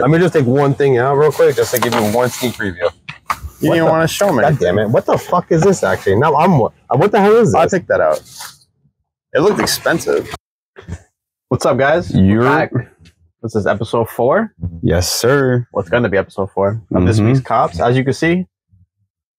Let me just take one thing out real quick, just to give you one sneak preview. You What didn't want to show me. God damn it! What the fuck is this? Actually, now I'm what? What the hell is this? I'll take that out. It looked expensive. What's up, guys? You're Back. This is episode four. yes, sir. What's going to be episode four of this Mhm. week's cops? As you can see,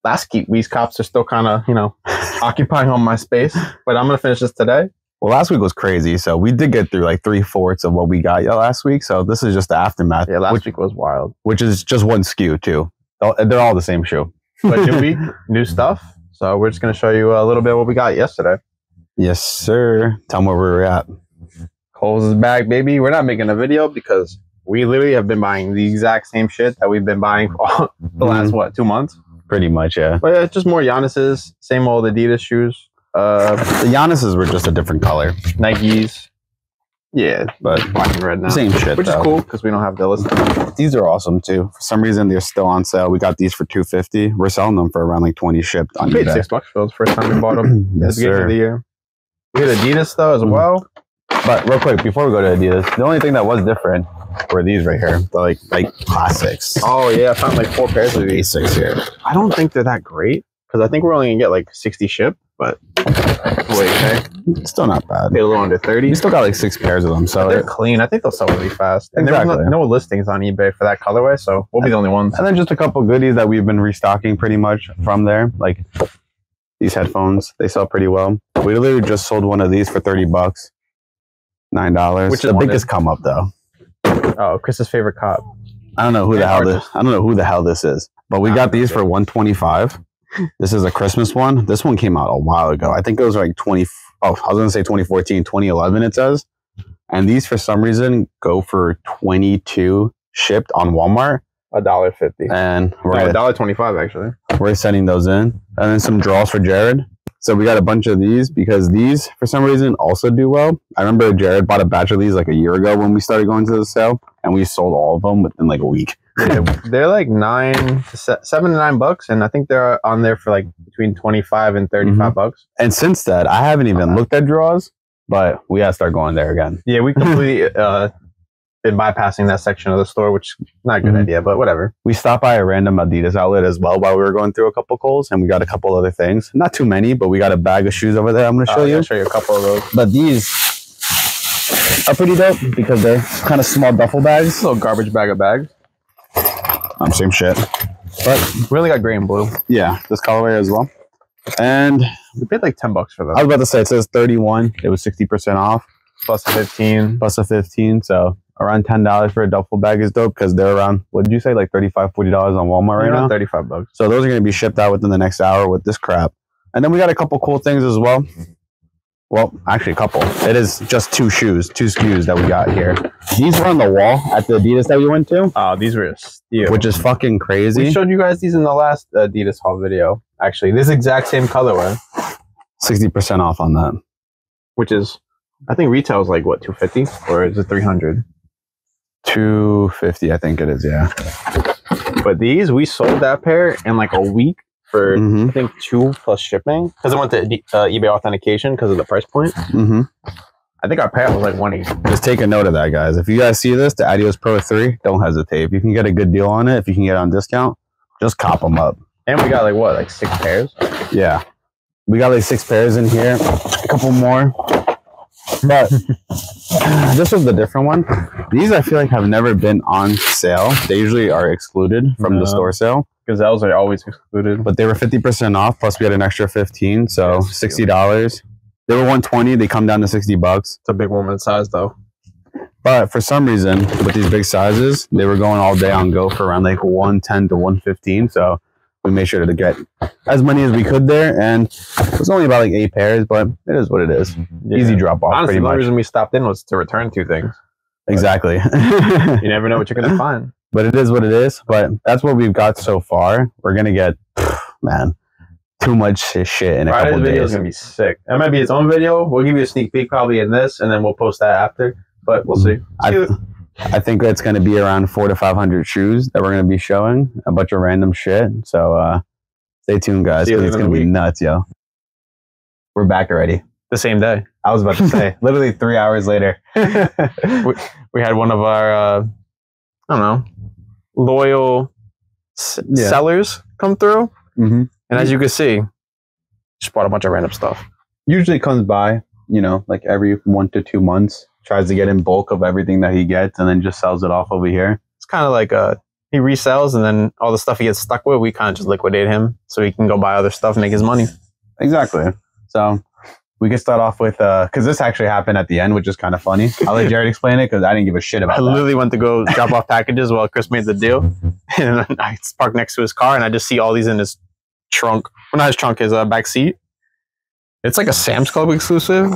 last week's cops are still kind of, you know, occupying all my space. But I'm going to finish this today. Well, last week was crazy, so we did get through like three fourths of what we got last week. So this is just the aftermath, Yeah, last which, week was wild. which is just one SKU too. They're all the same shoe. But new week, new stuff. So we're just going to show you a little bit of what we got yesterday. Yes, sir. Tell them where we were at. Kohl's is back, baby. We're not making a video because we literally have been buying the exact same shit that we've been buying for the last Mhm. what two months. Pretty much, yeah. But yeah, just more Giannis's, same old Adidas shoes, uh, The Giannis's were just a different color, Nikes. Yeah, but black and red now, same shit. which is cool because we don't have the list. These are awesome too. For some reason, they're still on sale. We got these for two fifty. We're selling them for around like twenty shipped on I paid eBay. six bucks for those first time we bought them. yes, the sir. the year. We had Adidas though as Mhm. well. But real quick, before we go to Adidas, the only thing that was different were these right here, the like like classics, Oh yeah, I found like four pairs of these. basics here. I don't think they're that great because I think we're only gonna get like sixty ship, but wait, okay, still not bad. paid a little under thirty. We still got like six pairs of them, so They're clean. I think they'll sell really fast. And there Exactly. was no, no listings on eBay for that colorway, so we'll be the only ones. and then just a couple goodies that we've been restocking pretty much from there, like these headphones. They sell pretty well. We literally just sold one of these for thirty bucks, nine dollars. Which is the one biggest come up though. Oh, Chris's favorite cop. I don't know who the And hell this. I don't know who the hell this is, but we got these for one twenty five. This is a Christmas one. This one came out a while ago. I think it was like twenty. Oh, I was gonna say 2014, 2011 It says, and these for some reason go for twenty two shipped on Walmart, A dollar fifty. and oh, we're Oh, gonna a dollar twenty-five actually. we're sending those in and then some draws for jared so we got a bunch of these because these for some reason also do well i remember jared bought a batch of these like a year ago when we started going to the sale and we sold all of them within like a week they're like nine, to seven to nine bucks, and I think they're on there for like between twenty-five and 35 bucks. and since that i haven't even looked at draws but we gotta start going there again Yeah, we completely uh, been bypassing that section of the store, which not a good Mhm. idea, but whatever. we stopped by a random adidas outlet as well while we were going through a couple Kohl's and we got a couple other things not too many but we got a bag of shoes over there i'm gonna show Uh, you show you a couple of those. but these are pretty dope because they're kind of small duffel bags little garbage bag of bags. Um, same shit but We only got gray and blue. Yeah, this colorway as well. And We paid like ten bucks for that. I was about to say it says 31. It was 60% off plus a fifteen. plus a 15. So around $10 for a duffel bag is dope because they're around, what did you say, like $35, $40 on Walmart right now? thirty-five bucks. So those are going to be shipped out within the next hour with this crap. And then we got a couple cool things as well. Well, actually, a couple. It is just two shoes, two SKUs that we got here. These were on the wall at the Adidas that we went to, Oh, these were a steal. which is fucking crazy. we showed you guys these in the last Adidas haul video. Actually, this exact same colorway, 60% off on that. which is, I think retail is like what two fifty or is it three hundred? 250 I think it is, yeah. But these we sold that pair in like a week for Mhm. I think two plus shipping because I went to uh, eBay authentication because of the price point. Mm-hmm. I think our pair was like one eighty. Just take a note of that, guys. If you guys see this, the Adios Pro 3, don't hesitate. If you can get a good deal on it, if you can get it on discount, just cop them up. And we got like what, like six pairs? Yeah. We got like six pairs in here, a couple more. But this was the different one. These I feel like have never been on sale. They usually are excluded from No. the store sale, Gazelles are always excluded. but they were 50% off. Plus, we had an extra 15, so Yes. $60. They were 120 They come down to 60 bucks. It's a big woman size though. But for some reason, with these big sizes, they were going all day on go for around like 110 to 115. So we made sure to get as many as we could there. And it was only about like eight pairs, but it is what it is. Easy drop off, Honestly, the much. reason we stopped in was to return two things. Exactly. You never know what you're gonna find. But it is what it is. But that's what we've got so far. We're going to get, man, too much shit in a Friday's couple video is days. gonna be sick. That might be its own video. We'll give you a sneak peek probably in this, and then we'll post that after. But we'll see. I, I think it's going to be around four to 500 shoes that we're going to be showing, a bunch of random shit. So uh, stay tuned, guys. See It's going to be week. nuts, yo. We're back already. the same day. I was about to say, literally three hours later. we, we had one of our uh, I don't know, loyal s- Yeah. sellers come through. Mm-hmm. And as you can see, just bought a bunch of random stuff. Usually comes by, you know, like every one to two months, tries to get in bulk of everything that he gets, and then just sells it off over here. It's kind of like a, he resells, and then all the stuff he gets stuck with, we kind of just liquidate him so he can go buy other stuff and make his money. Exactly. So we could start off with uh because this actually happened at the end, which is kind of funny. I'll let Jared explain it because I didn't give a shit I about that. literally went to go drop off packages while Chris made the deal, and I parked next to his car, and I just see all these in his trunk. Well, not his trunk, his uh, back seat. It's like a Sam's Club exclusive.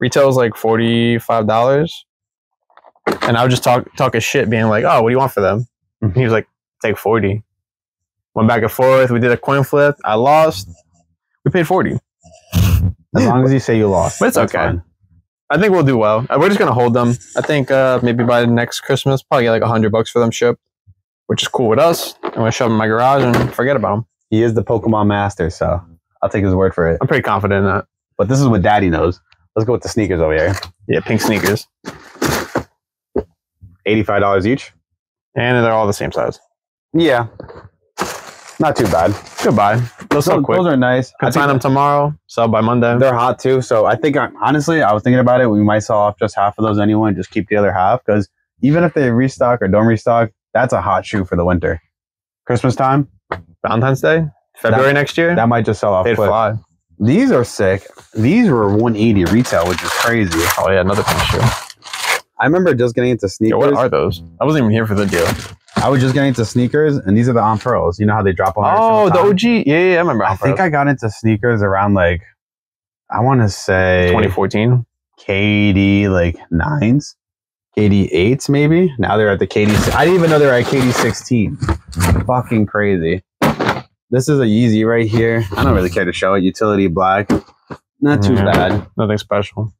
Retails like forty five dollars, and I was just talk talking shit, being like, "Oh, what do you want for them?" And he was like, "Take 40 Went back and forth. We did a coin flip. I lost. We paid forty. As long as you say you lost, But it's okay. fine. I think we'll do well. Uh, We're just gonna hold them. I think uh, maybe by next Christmas, probably get like a hundred bucks for them shipped, which is cool with us. I'm gonna shove them in my garage and forget about them. He is the Pokemon master, so I'll take his word for it. I'm pretty confident in that. But this is what Daddy knows. Let's go with the sneakers over here. Yeah, pink sneakers, Eighty-five dollars each. and they're all the same size. Yeah, not too bad. Goodbye. Those Those, quick. those are nice. I Could sign them tomorrow. Sell by Monday. they're hot too. So I think, I, honestly, I was thinking about it. We might sell off just half of those anyway, and just keep the other half because even if they restock or don't restock, that's a hot shoe for the winter. Christmas time, Valentine's Day, February next year. that might just sell off. They'd quick. fly. These are sick. These were 180 retail, which is crazy. Oh yeah, another pink shoe. I remember just getting into Yo, sneakers. what are those? I wasn't even here for the deal. I was just getting into sneakers, and these are the on pearls. You know how they drop on. Oh, the? OG. Yeah, yeah, I remember. I think I got into sneakers around like, I want to say 2014. KD like nines, KD eights maybe. Now they're at the KD. I didn't even know they were at KD sixteen. Fucking crazy. This is a Yeezy right here. I don't really care to show it. Utility black, not too Yeah. bad. Nothing special.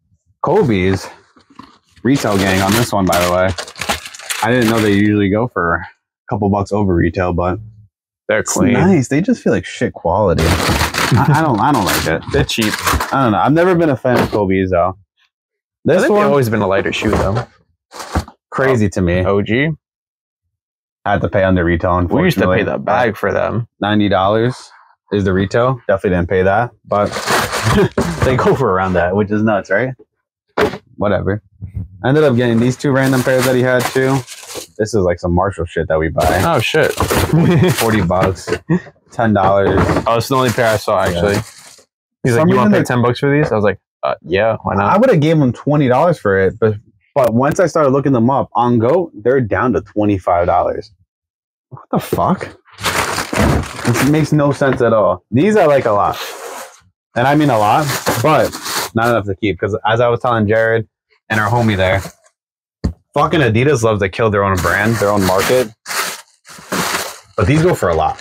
Kobe's retail gang on this one, by the way. I didn't know they usually go for a couple bucks over retail, but They're it's clean. nice. They just feel like shit quality. I, I don't. I don't like it. They're cheap. I don't know. I've never been a fan of Kobe's though. This one always been a lighter shoe though. crazy to me. OG. I had to pay under retail. We used to pay the bag for them. Ninety dollars is the retail. Definitely didn't pay that, but they go for around that, which is nuts, right? Whatever. I ended up getting these two random pairs that he had too. This is like some Marshall shit that we buy. Oh shit. Forty bucks, ten dollars. Oh, it's the only pair I saw actually. He's Some like, "You want to pay ten bucks for these?" I was like, uh, "Yeah, why not? I would have gave him twenty dollars for it, but but once I started looking them up on Go, they're down to twenty five dollars. What the fuck? This makes no sense at all. These are like a lot, and I mean a lot, but not enough to keep. Because as I was telling Jared and our homie there, fucking Adidas loves to kill their own brand, their own market. But these go for a lot.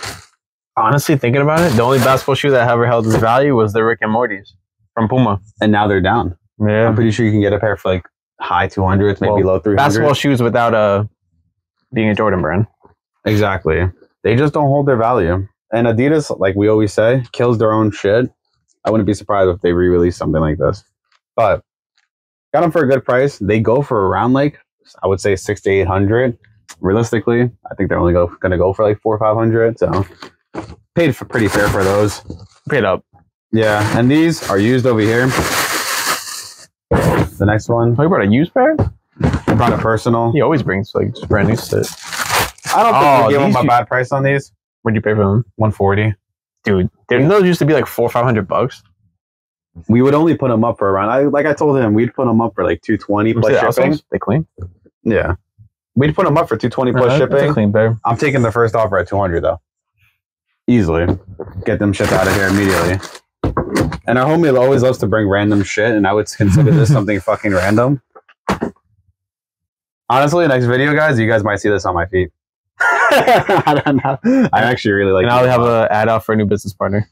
Honestly, thinking about it, the only basketball shoe that ever held its value was the Rick and Morty's from Puma. And now they're down. I'm Yeah, pretty sure you can get a pair for like high 200s, maybe Well, low 300s. basketball shoes without uh, being a Jordan brand. Exactly. They just don't hold their value. And Adidas, like we always say, kills their own shit. I wouldn't be surprised if they re-release something like this. But got them for a good price. They go for around like I would say six to eight hundred. Realistically, I think they're only go, gonna go for like four or five hundred. So paid for pretty fair for those. Paid up. Yeah, and these are used over here. The next one, Oh, you brought a used pair? I brought a personal. He always brings like just brand new shit. I don't think Oh, we gave them a bad price on these. What'd you pay for them? One forty. Dude, didn't those used to be like four, five hundred bucks? We would only put them up for around. I like I told him we'd put them up for like two twenty plus shipping. They clean. Yeah, we'd put them up for two twenty plus Uh, shipping. clean pair. I'm taking the first offer at two hundred though, easily. Get them shipped out of here immediately. And our homie always loves to bring random shit, and I would consider this something fucking random. Honestly, next video, guys, you guys might see this on my feet. I don't know. I actually really like. and now we have an ad out for a new business partner.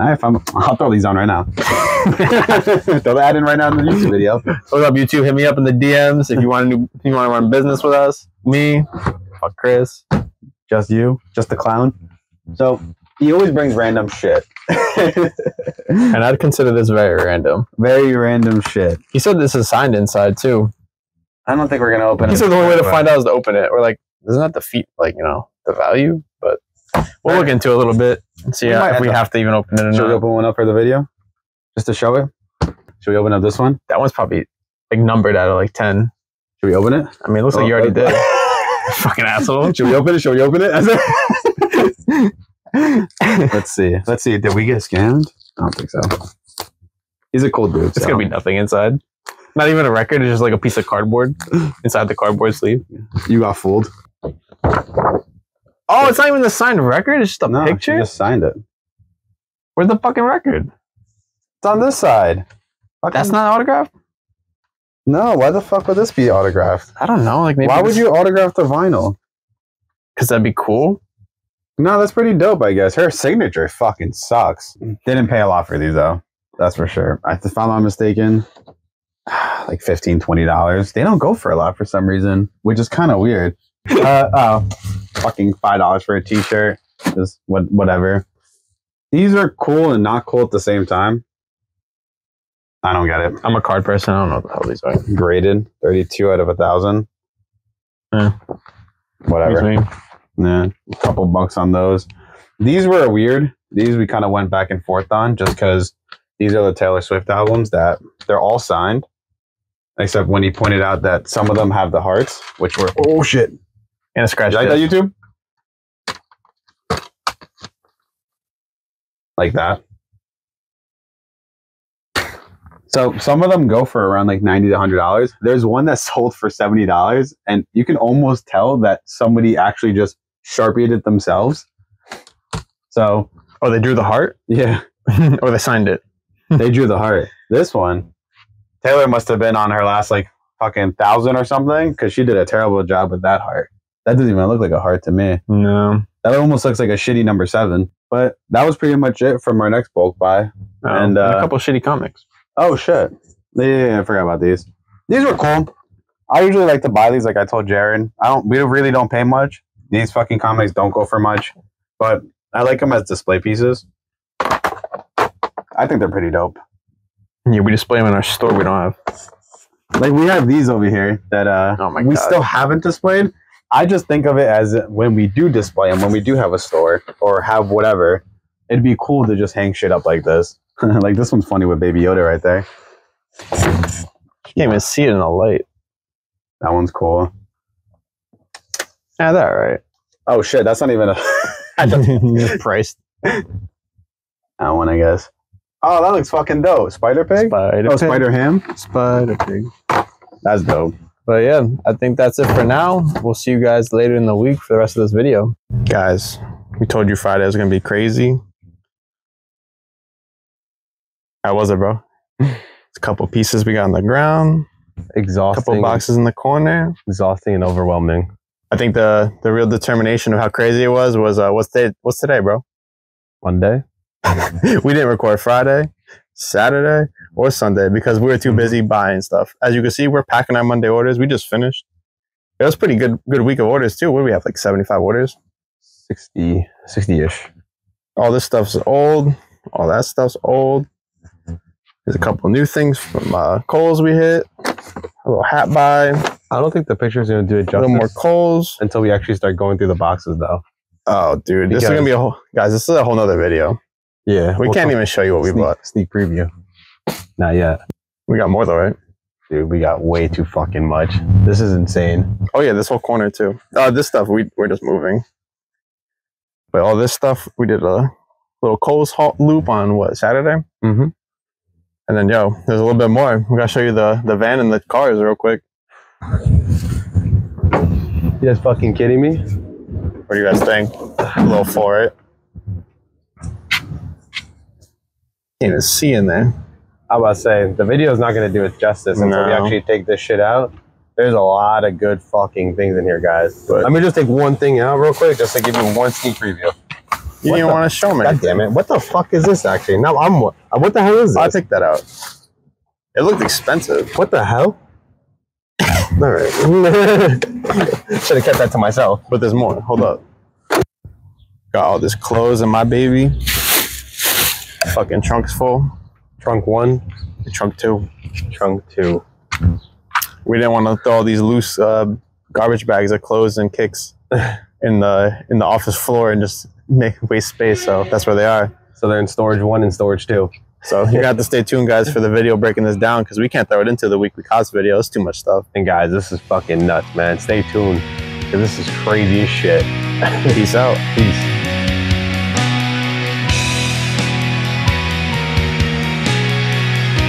If I'm, I'll throw these on right now. throw that in right now in the YouTube video. What's up, YouTube? Hit me up in the DMs if you want to if you want to run business with us. Me, fuck Chris. just you, just the clown. So he always brings random shit. And I'd consider this very random. Very random shit. He said this is signed inside too. I don't think we're gonna open He it. said the only way to find out is to open it, We're like doesn't that defeat like you know the value? But we'll look into it a little bit and see We if we have to even open it or Should we open one up for the video? Just to show it? Should we open up this one? That one's probably like numbered out of like ten. Should we open it? I mean, it looks like you already did. Fucking asshole. Should we open it? Should we open it? Let's see. Let's see. Did we get scammed? I don't think so. He's a cool dude. It's so. gonna be nothing inside. Not even a record. It's just like a piece of cardboard inside the cardboard sleeve. You got fooled. Oh, it's not even the signed record. It's just a No, she picture. just signed it. Where's the fucking record? It's on this side. That's not autographed. No, why the fuck would this be autographed? I don't know. Like maybe why would you autograph the vinyl? Because that'd be cool. No, that's pretty dope, I guess. Her signature fucking sucks. Didn't pay a lot for these though. That's for sure. I if I'm not mistaken, like 15 dollars. They don't go for a lot for some reason, which is kind of weird. Uh, oh, fucking five dollars for a t-shirt. Just what, whatever. These are cool and not cool at the same time. I don't get it. I'm a card person. I don't know what the hell these are. Graded 32 out of a thousand. Yeah. Whatever. Yeah, a couple bucks on those. These were weird. These we kind of went back and forth on just because these are the Taylor Swift albums that they're all signed, except when he pointed out that some of them have the hearts, which were oh shit. And a scratch. You like that disc. YouTube? Like that. So some of them go for around like ninety to hundred dollars. There's one that sold for seventy dollars, and you can almost tell that somebody actually just sharpied it themselves. So Oh, they drew the heart, yeah, or they signed it. they drew the heart. This one, Taylor must have been on her last like fucking thousand or something because she did a terrible job with that heart. That doesn't even look like a heart to me. No. That almost looks like a shitty number seven. But that was pretty much it from our next bulk buy. And, and uh, a couple shitty comics. Oh shit! Yeah, yeah, yeah, I forgot about these. These were cool. I usually like to buy these, like I told Jared. I don't. We really don't pay much. These fucking comics don't go for much, but I like them as display pieces. I think they're pretty dope. Yeah, we display them in our store. We don't have. Like we have these over here that uh Oh my we God. still haven't displayed. I just think of it as when we do display them, when we do have a store or have whatever, it'd be cool to just hang shit up like this. like this one's funny with Baby Yoda right there. You can't even see it in the light. That one's cool. Yeah, that right. Oh shit, that's not even a that Priced. That one, I guess. Oh, that looks fucking dope. Spider Pig? Spider. oh, Pig. Spider Ham? Spider pig. That's dope. But yeah, I think that's it for now. We'll see you guys later in the week for the rest of this video. Guys, we told you Friday was gonna be crazy. How was it, bro? It's a couple pieces we got on the ground, a Exhausting. couple boxes in the corner. Exhausting and overwhelming. I think the the real determination of how crazy it was was uh, what's day what's today, bro? Monday. we didn't record Friday, Saturday, or Sunday because we were too busy buying stuff. As you can see, we're packing our Monday orders. We just finished. It was pretty good good week of orders too. What do we have? Like 75 orders. 60 60-ish. All this stuff's old. All that stuff's old. There's a couple new things from uh, Kohl's we hit. A little hat buy. I don't think the picture's going to do it little more Kohl's. until we actually start going through the boxes, though. Oh, dude, this is gonna be a whole guys. This is a whole nother video. Yeah. We can't even show you what we sneak, bought. Sneak preview. Not yet. We got more though, right? Dude, we got way too fucking much. This is insane. Oh yeah, this whole corner too. Uh, this stuff we we're just moving. But all this stuff we did a little Kohl's loop on what Saturday, Mm-hmm. and then yo, there's a little bit more. We gotta show you the the van and the cars real quick. You guys fucking kidding me? What do you guys think? A little for it. Can't even see in there. I was about to say, the video is not going to do it justice until we actually take this shit out. There's a lot of good fucking things in here, guys. But- Let me just take one thing out real quick just to give you one sneak preview. You What didn't want to show me. God damn it. What the fuck is this actually? Now I'm what? Uh, what the hell is this? I'll take that out. It looked expensive. What the hell? All right. Should have kept that to myself. But there's more. Hold up. Got all this clothes in my baby. Fucking trunks full. Trunk one, Trunk two. trunk two. We didn't want to throw all these loose uh, garbage bags of clothes and kicks in the in the office floor and just make waste space. So that's where they are. So they're in storage one and storage two. So you have to stay tuned, guys, for the video breaking this down because we can't throw it into the weekly cost video. It's too much stuff. And guys, this is fucking nuts, man. Stay tuned. 'cause this is crazy as shit. Peace out.